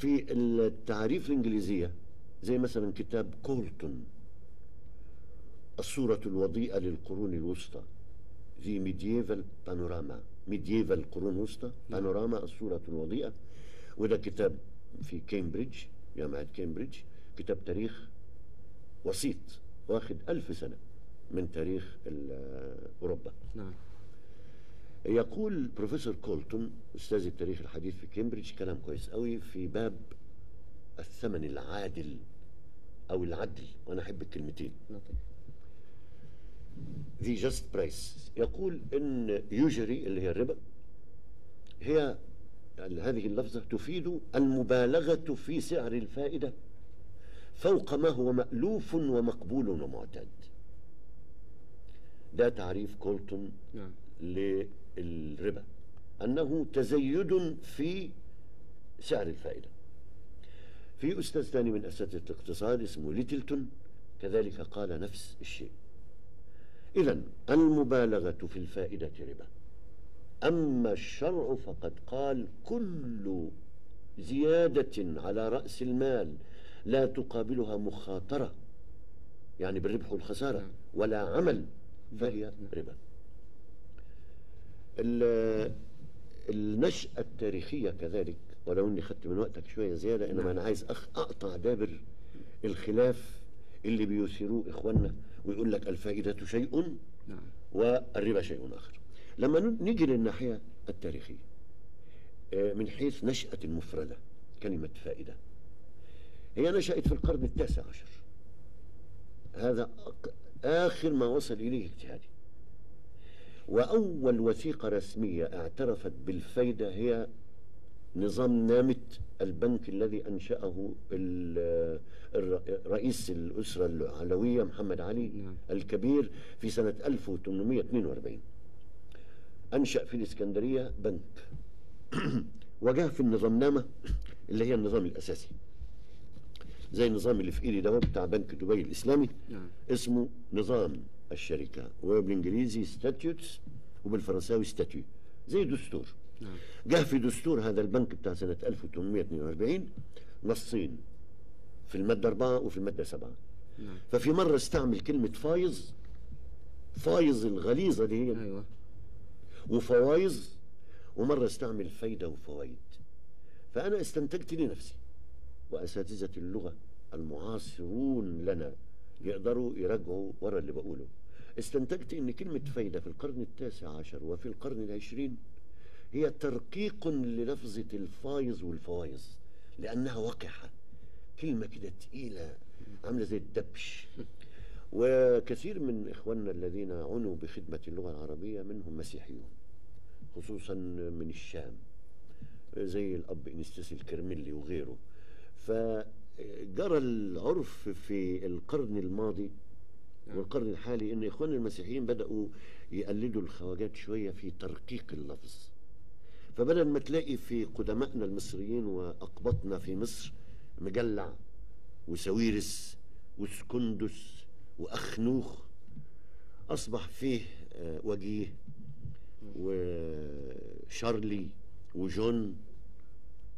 في التعريف الإنجليزية زي مثلا كتاب كولتون الصورة الوضيئة للقرون الوسطى في Medieval Panorama. Medieval قرون وسطى Panorama الصورة الوضيئة. وده كتاب في كامبريدج جامعة كامبريدج كتاب تاريخ وسيط واخد ألف سنة من تاريخ أوروبا. نعم يقول بروفيسور كولتون أستاذ التاريخ الحديث في كامبريدج كلام كويس قوي في باب الثمن العادل أو العدل وأنا أحب الكلمتين. لطيف the just price يقول إن usury اللي هي الربا هي هذه اللفظة تفيد المبالغة في سعر الفائدة فوق ما هو مألوف ومقبول ومعتاد. ده تعريف كولتون نعم. للربا أنه تزيد في سعر الفائدة. في أستاذ ثاني من أساتذة الاقتصاد اسمه ليتلتون كذلك قال نفس الشيء. إذا المبالغة في الفائدة ربا. أما الشرع فقد قال كل زيادة على رأس المال لا تقابلها مخاطرة يعني بالربح والخسارة نعم. ولا عمل فهي ربا. النشأة التاريخية كذلك ولو إني خدت من وقتك شوية زيادة إنما نعم. أنا عايز أخ أقطع دابر الخلاف اللي بيثيروه إخواننا ويقول لك الفائدة شيء نعم. والربا شيء آخر. لما نيجي للناحية التاريخية آه، من حيث نشأة المفردة كلمة فائدة هي نشأت في القرن التاسع عشر. هذا آخر ما وصل إليه اجتهادي. وأول وثيقة رسمية اعترفت بالفايدة هي نظام نامت البنك الذي أنشأه رئيس الأسرة العلوية محمد علي نعم. الكبير في سنة 1842 أنشأ في الإسكندرية بنك. وجاء في النظامنامة اللي هي النظام الأساسي. زي النظام اللي في إيدي ده بتاع بنك دبي الإسلامي. نعم. اسمه نظام الشركة وبالإنجليزي statutes وبالفرنساوي statuts زي دستور. نعم. جاء في دستور هذا البنك بتاع سنة 1842 نصين في المادة أربعة وفي المادة سبعة. نعم. ففي مرة استعمل كلمة فايز فايز الغليظة دي هي. أيوه. وفوايز ومرة استعمل فايدة وفوائد فأنا استنتجت لنفسي وأساتذة اللغة المعاصرون لنا. يقدروا يراجعوا ورا اللي بقوله. استنتجت إن كلمة فايدة في القرن التاسع عشر وفي القرن العشرين هي ترقيق للفظة الفايز والفوايز لأنها وقحة. كلمة كده تقيلة عاملة زي الدبش. وكثير من إخواننا الذين عنوا بخدمة اللغة العربية منهم مسيحيون خصوصا من الشام زي الأب إنستاس الكرملي وغيره. فجرى العرف في القرن الماضي والقرن الحالي إن اخواننا المسيحيين بدأوا يقلدوا الخواجات شوية في ترقيق اللفظ فبدل ما تلاقي في قدمائنا المصريين وأقباطنا في مصر مجلع وسويرس وسكندس وأخنوخ أصبح فيه آه، وجيه وشارلي وجون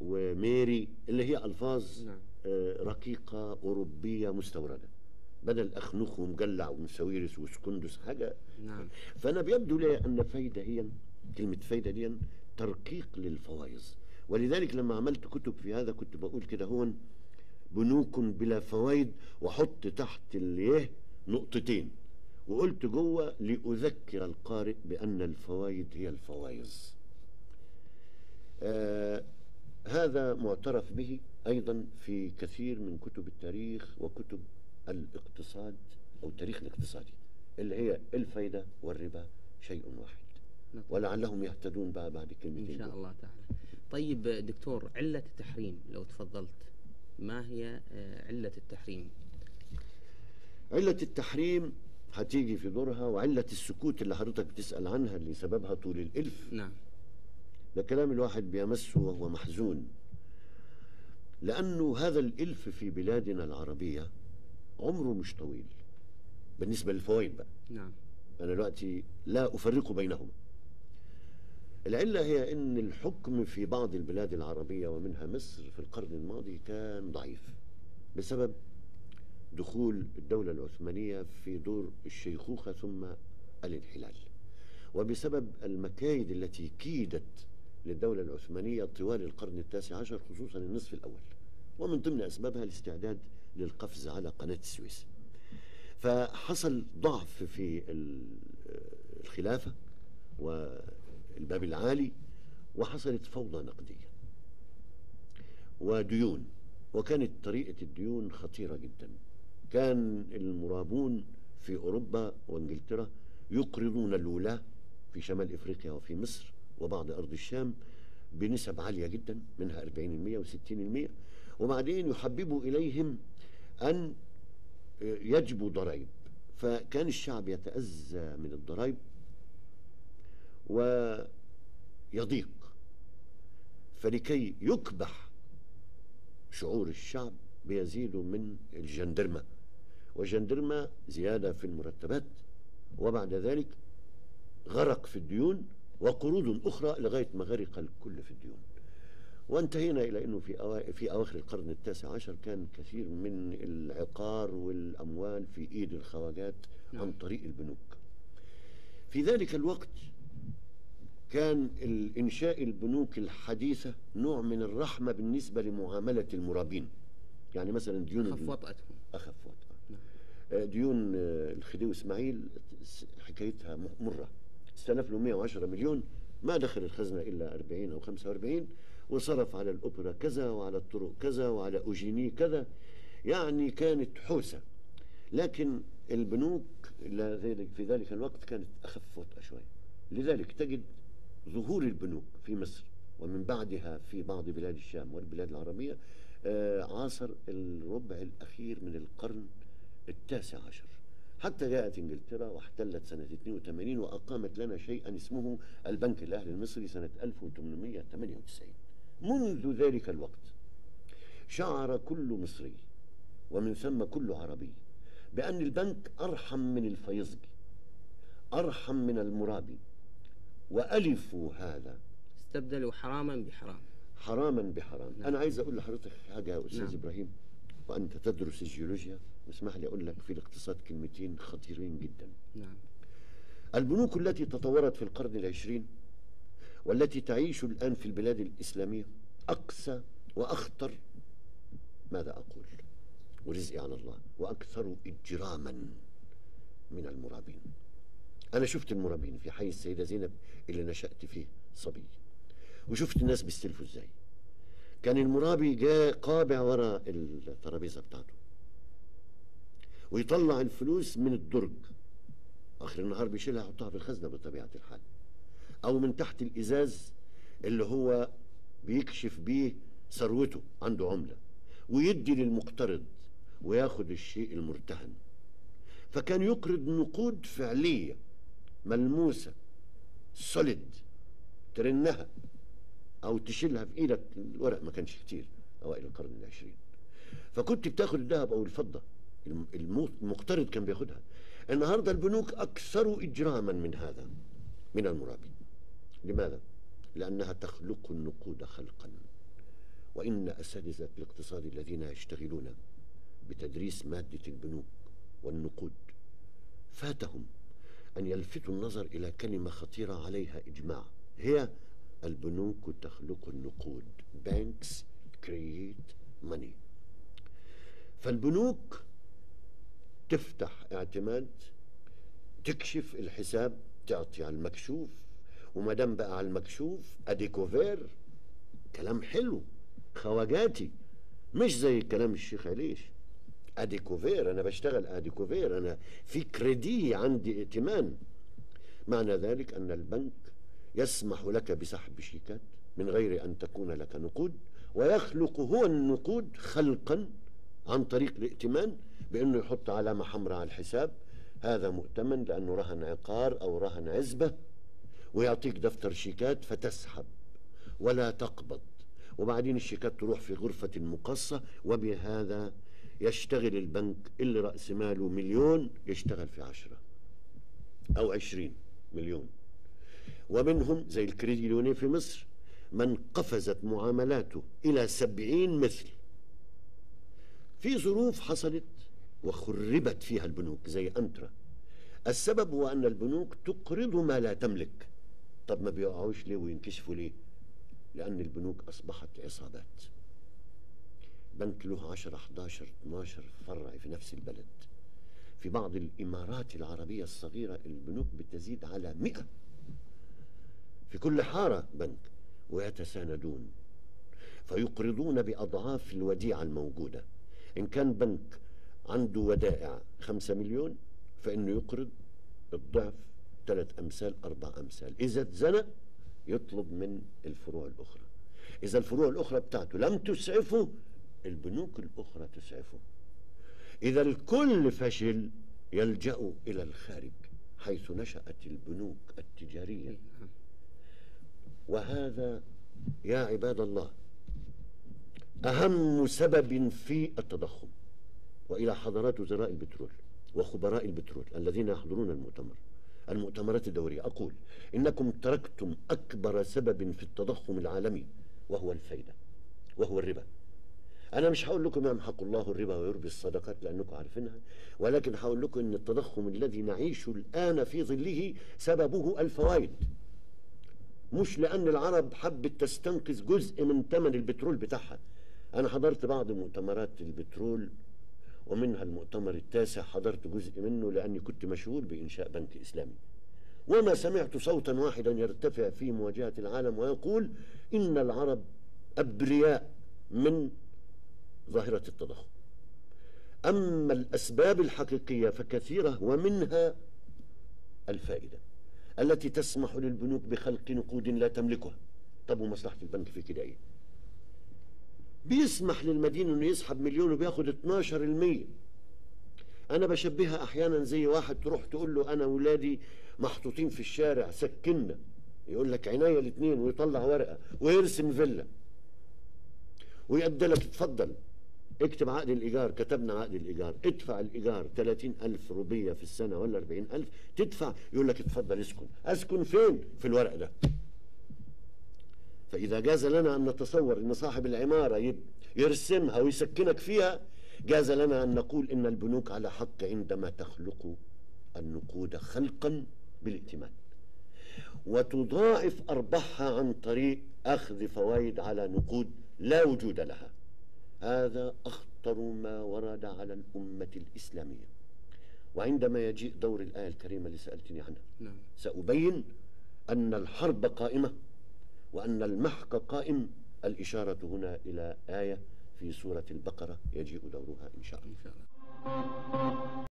وميري اللي هي ألفاظ نعم. آه، رقيقة أوروبية مستوردة. بدل اخنوخ ومجلع ومساويرس وسكندس حاجة. نعم. فأنا بيبدو لي أن فايدة هي كلمة فايدة دي ترقيق للفوائز. ولذلك لما عملت كتب في هذا كنت بقول كده هون بنوك بلا فوائد وأحط تحت اليه نقطتين. وقلت جوه لأذكر القارئ بأن الفوائد هي الفوائز. آه هذا معترف به. أيضا في كثير من كتب التاريخ وكتب الاقتصاد أو التاريخ الاقتصادي اللي هي الفايدة والربا شيء واحد. لطيف. ولعلهم يهتدون بقى بعد إن كلمتين شاء دول. الله تعالى. طيب دكتور علة التحريم لو تفضلت ما هي آه، علة التحريم؟ علة التحريم هتيجي في دورها وعلة السكوت اللي حضرتك بتسأل عنها اللي سببها طول الإلف. نعم. ده كلام الواحد بيمسه وهو محزون. لأنه هذا الإلف في بلادنا العربية عمره مش طويل. بالنسبة للفوائد بقى. نعم. أنا دلوقتي لا أفرق بينهما. العلة هي أن الحكم في بعض البلاد العربية ومنها مصر في القرن الماضي كان ضعيف بسبب دخول الدولة العثمانية في دور الشيخوخة ثم الانحلال وبسبب المكايد التي كيدت للدولة العثمانية طوال القرن التاسع عشر خصوصا النصف الأول. ومن ضمن أسبابها الاستعداد للقفز على قناة السويس. فحصل ضعف في الخلافة والباب العالي وحصلت فوضى نقدية وديون وكانت طريقة الديون خطيرة جدا. كان المرابون في أوروبا وإنجلترا يقرضون الولاة في شمال إفريقيا وفي مصر وبعض أرض الشام بنسب عالية جدا منها 40% و60% وبعدين يحببوا إليهم أن يجبوا ضرائب. فكان الشعب يتأذى من الضرائب ويضيق. فلكي يكبح شعور الشعب بيزيدوا من الجندرمة. والجندرمة زيادة في المرتبات. وبعد ذلك غرق في الديون وقروض أخرى لغاية ما غرق الكل في الديون. وانتهينا إلى أنه في في أواخر القرن التاسع عشر كان كثير من العقار والأموال في إيد الخواجات نعم. عن طريق البنوك. في ذلك الوقت كان الإنشاء البنوك الحديثة نوع من الرحمة بالنسبة لمعاملة المرابين. يعني مثلا ديون أخف وطأتهم. أخف وطأة نعم. ديون الخديوي إسماعيل حكايتها مرة. استلف له 110 مليون ما دخل الخزنة إلا 40 أو 45 وصرف على الأوبرا كذا وعلى الطرق كذا وعلى أوجيني كذا. يعني كانت حوسة. لكن البنوك في ذلك الوقت كانت أخف وطأة شوي. لذلك تجد ظهور البنوك في مصر ومن بعدها في بعض بلاد الشام والبلاد العربية عاصر الربع الأخير من القرن التاسع عشر. حتى جاءت إنجلترا واحتلت سنة 82 وأقامت لنا شيئا اسمه البنك الأهلي المصري سنة 1898 منذ ذلك الوقت شعر كل مصري ومن ثم كل عربي بأن البنك أرحم من الفيصبي أرحم من المرابي وألفوا هذا. استبدلوا حراما بحرام. حراما بحرام. نعم. أنا عايز أقول لحضرتك حاجة يا أستاذ نعم. إبراهيم وأنت تدرس الجيولوجيا واسمح لي أقول لك في الاقتصاد كلمتين خطيرين جدا. نعم. البنوك التي تطورت في القرن العشرين والتي تعيش الآن في البلاد الإسلامية أقسى وأخطر. ماذا أقول؟ ورزقي على الله وأكثر إجراما من المرابين. أنا شفت المرابين في حي السيدة زينب اللي نشأت فيه صبي وشفت الناس بيستلفوا إزاي. كان المرابي جاء قابع ورا الترابيزة بتاعته ويطلع الفلوس من الدرج. آخر النهار بيشيلها يحطها في الخزنة بطبيعة الحال. أو من تحت الإزاز اللي هو بيكشف بيه ثروته عنده عملة ويدي للمقترض وياخد الشيء المرتهن. فكان يقرض نقود فعلية ملموسة سوليد ترنها أو تشيلها في إيدك. الورق ما كانش كتير أوائل القرن العشرين. فكنت بتاخد الذهب أو الفضة. المقترض كان بياخدها. النهارده البنوك أكثر إجراما من هذا من المرابي. لماذا؟ لأنها تخلق النقود خلقا. وإن أساتذة الاقتصاد الذين يشتغلون بتدريس مادة البنوك والنقود فاتهم أن يلفتوا النظر إلى كلمة خطيرة عليها إجماع. هي البنوك تخلق النقود. Banks create money. فالبنوك تفتح اعتماد تكشف الحساب تعطي على المكشوف وما دام بقى على المكشوف à découvert. كلام حلو. خواجاتي. مش زي كلام الشيخ عليش. à découvert أنا بشتغل à découvert. أنا في كريدي عندي ائتمان. معنى ذلك أن البنك يسمح لك بسحب شيكات من غير أن تكون لك نقود ويخلق هو النقود خلقا عن طريق الائتمان بأنه يحط علامة حمراء على الحساب. هذا مؤتمن لأنه رهن عقار أو رهن عزبة. ويعطيك دفتر شيكات فتسحب ولا تقبض. وبعدين الشيكات تروح في غرفة مقصة وبهذا يشتغل البنك اللي رأس ماله مليون يشتغل في عشرة أو عشرين مليون. ومنهم زي الكريدي اليوني في مصر من قفزت معاملاته إلى سبعين مثل. في ظروف حصلت وخربت فيها البنوك زي أنترا. السبب هو أن البنوك تقرض ما لا تملك. طب ما بيقعوش ليه وينكشفوا ليه؟ لأن البنوك أصبحت عصابات. بنك له 10 11 12 فرع في نفس البلد. في بعض الإمارات العربية الصغيرة البنوك بتزيد على 100 في كل حارة بنك ويتساندون. فيقرضون بأضعاف الوديعة الموجودة. إن كان بنك عنده ودائع خمسة مليون فإنه يقرض الضعف ثلاث أمثال أربع أمثال. إذا اتزنى يطلب من الفروع الأخرى. إذا الفروع الأخرى بتاعته لم تسعفه البنوك الأخرى تسعفه. إذا الكل فشل يلجأ إلى الخارج حيث نشأت البنوك التجارية. وهذا يا عباد الله أهم سبب في التضخم وإلى حضرات وزراء البترول وخبراء البترول الذين يحضرون المؤتمر. المؤتمرات الدورية. أقول إنكم تركتم أكبر سبب في التضخم العالمي وهو الفايدة وهو الربا. أنا مش هقول لكم يمحق الله الربا ويربي الصدقات لأنكم عارفينها ولكن هقول لكم إن التضخم الذي نعيشه الآن في ظله سببه الفوائد. مش لأن العرب حبت تستنقذ جزء من ثمن البترول بتاعها. أنا حضرت بعض مؤتمرات البترول ومنها المؤتمر التاسع حضرت جزء منه لأني كنت مشغول بإنشاء بنك إسلامي. وما سمعت صوتا واحدا يرتفع في مواجهة العالم ويقول إن العرب أبرياء من ظاهرة التضخم. أما الأسباب الحقيقية فكثيرة ومنها الفائدة التي تسمح للبنوك بخلق نقود لا تملكها. طب ومصلحة البنك في كده إيه بيسمح للمدين إنه يسحب مليون وبياخد 12 المية أنا بشبهها أحيانا زي واحد تروح تقول له أنا ولادي محطوطين في الشارع سكننا. يقول لك عناية الاثنين ويطلع ورقة ويرسم فيلا. ويأدي لك اتفضل اكتب عقد الإيجار كتبنا عقد الإيجار. ادفع الإيجار 30 ألف روبية في السنة ولا 40 ألف تدفع. يقول لك اتفضل اسكن. أسكن فين؟ في الورق ده. فإذا جاز لنا أن نتصور أن صاحب العمارة يرسمها ويسكنك فيها جاز لنا أن نقول إن البنوك على حق عندما تخلق النقود خلقا بالائتمان. وتضاعف أرباحها عن طريق أخذ فوائد على نقود لا وجود لها. هذا أخطر ما ورد على الأمة الإسلامية. وعندما يجيء دور الآية الكريمة اللي سألتني عنها نعم. سأبين أن الحرب قائمة. وأن المحق قائم. الإشارة هنا إلى آية في سورة البقرة يجيء دورها إن شاء الله.